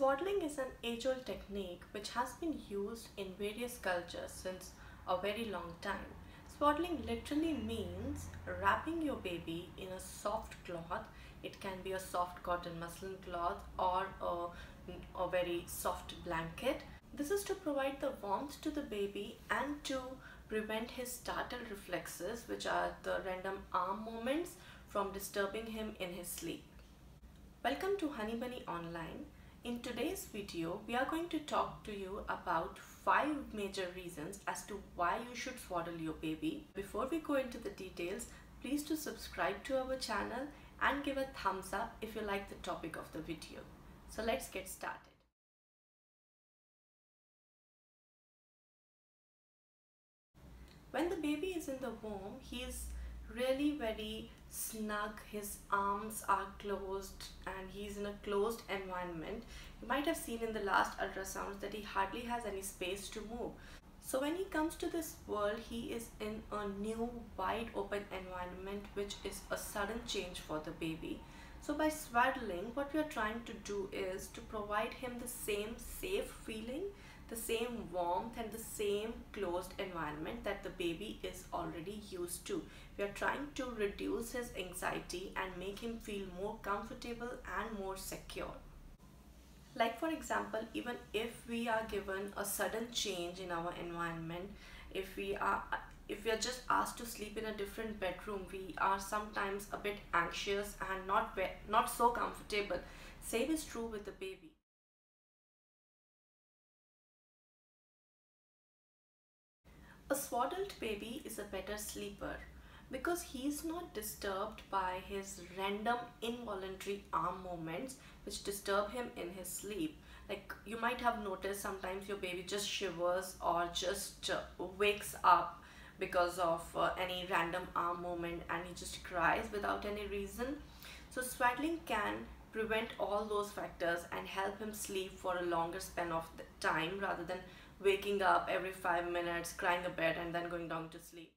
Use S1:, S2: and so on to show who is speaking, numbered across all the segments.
S1: Swaddling is an age-old technique which has been used in various cultures since a very long time. Swaddling literally means wrapping your baby in a soft cloth. It can be a soft cotton muslin cloth or a, a very soft blanket. This is to provide the warmth to the baby and to prevent his startle reflexes which are the random arm movements from disturbing him in his sleep. Welcome to Honey Bunny Online. In today's video, we are going to talk to you about five major reasons as to why you should swaddle your baby. Before we go into the details, please do subscribe to our channel and give a thumbs up if you like the topic of the video. So let's get started. When the baby is in the womb, he is really very snug his arms are closed and he's in a closed environment. You might have seen in the last ultrasounds that he hardly has any space to move. So when he comes to this world he is in a new wide open environment which is a sudden change for the baby. So by swaddling what we are trying to do is to provide him the same safe feeling the same warmth and the same closed environment that the baby is already used to. We are trying to reduce his anxiety and make him feel more comfortable and more secure. Like for example, even if we are given a sudden change in our environment, if we are if we are just asked to sleep in a different bedroom, we are sometimes a bit anxious and not not so comfortable. Same is true with the baby. A swaddled baby is a better sleeper because he is not disturbed by his random involuntary arm movements which disturb him in his sleep. Like you might have noticed sometimes your baby just shivers or just uh, wakes up because of uh, any random arm movement and he just cries without any reason. So swaddling can prevent all those factors and help him sleep for a longer span of time rather than waking up every five minutes, crying a bit, and then going down to sleep.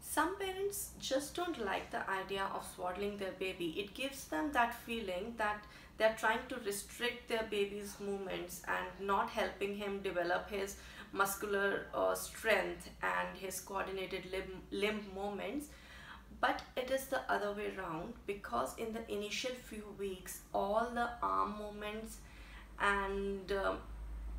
S1: Some parents just don't like the idea of swaddling their baby. It gives them that feeling that they're trying to restrict their baby's movements and not helping him develop his muscular uh, strength and his coordinated limb, limb movements. But it is the other way around because in the initial few weeks all the arm movements and uh,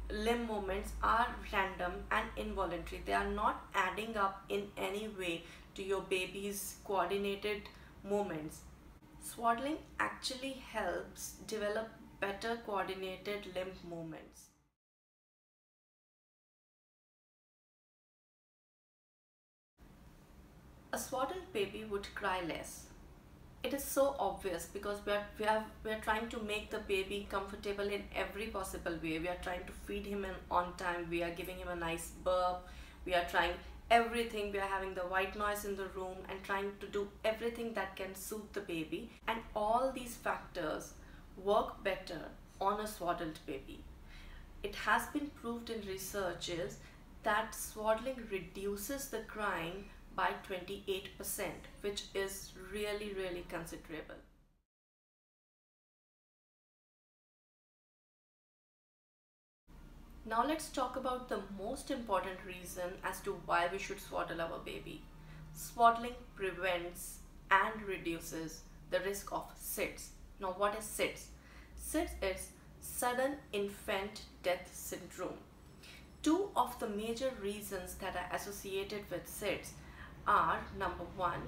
S1: limb movements are random and involuntary. They are not adding up in any way to your baby's coordinated movements. Swaddling actually helps develop better coordinated limb movements a swaddled baby would cry less. It is so obvious because we are, we, are, we are trying to make the baby comfortable in every possible way. We are trying to feed him in on time. We are giving him a nice burp. We are trying everything. We are having the white noise in the room and trying to do everything that can suit the baby. And all these factors work better on a swaddled baby. It has been proved in researches that swaddling reduces the crying by 28% which is really really considerable. Now let's talk about the most important reason as to why we should swaddle our baby. Swaddling prevents and reduces the risk of SIDS. Now what is SIDS? SIDS is sudden infant death syndrome. Two of the major reasons that are associated with SIDS are number one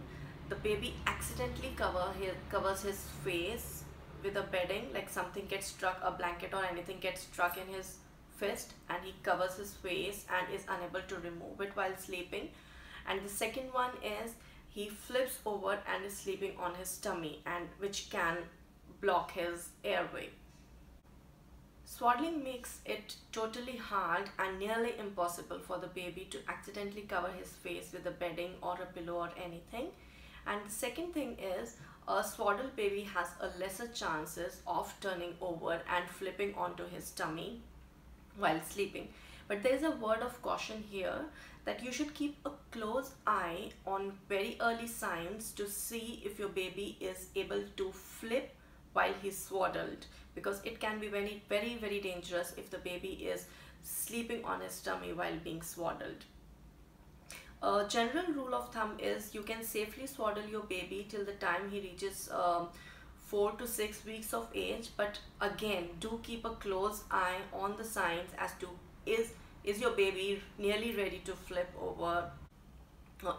S1: the baby accidentally cover his, covers his face with a bedding like something gets struck a blanket or anything gets struck in his fist and he covers his face and is unable to remove it while sleeping. And the second one is he flips over and is sleeping on his tummy and which can block his airway Swaddling makes it totally hard and nearly impossible for the baby to accidentally cover his face with a bedding or a pillow or anything. And the second thing is a swaddled baby has a lesser chances of turning over and flipping onto his tummy while sleeping. But there's a word of caution here that you should keep a close eye on very early signs to see if your baby is able to flip while he's swaddled because it can be very very very dangerous if the baby is sleeping on his tummy while being swaddled. A general rule of thumb is you can safely swaddle your baby till the time he reaches um, 4 to 6 weeks of age but again do keep a close eye on the signs as to is is your baby nearly ready to flip over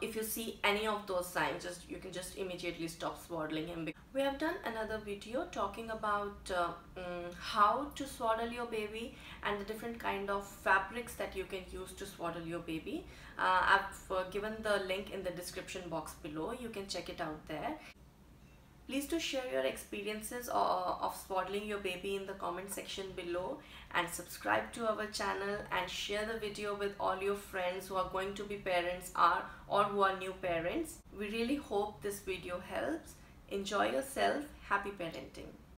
S1: if you see any of those signs just you can just immediately stop swaddling him. We have done another video talking about uh, um, how to swaddle your baby and the different kind of fabrics that you can use to swaddle your baby. Uh, i've uh, given the link in the description box below. You can check it out there Please do share your experiences of swaddling your baby in the comment section below and subscribe to our channel and share the video with all your friends who are going to be parents are or who are new parents. We really hope this video helps. Enjoy yourself. Happy parenting.